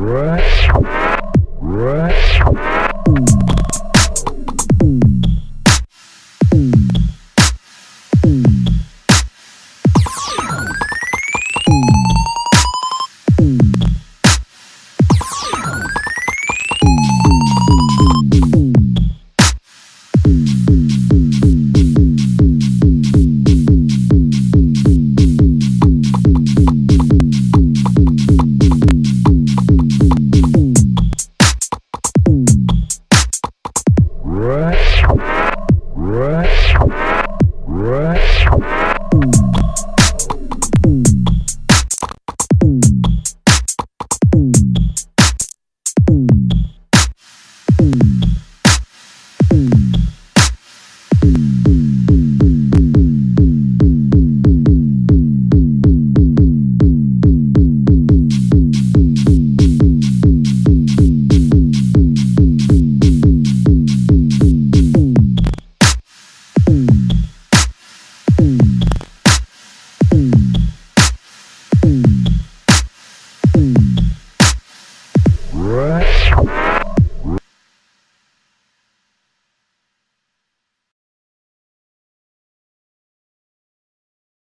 right.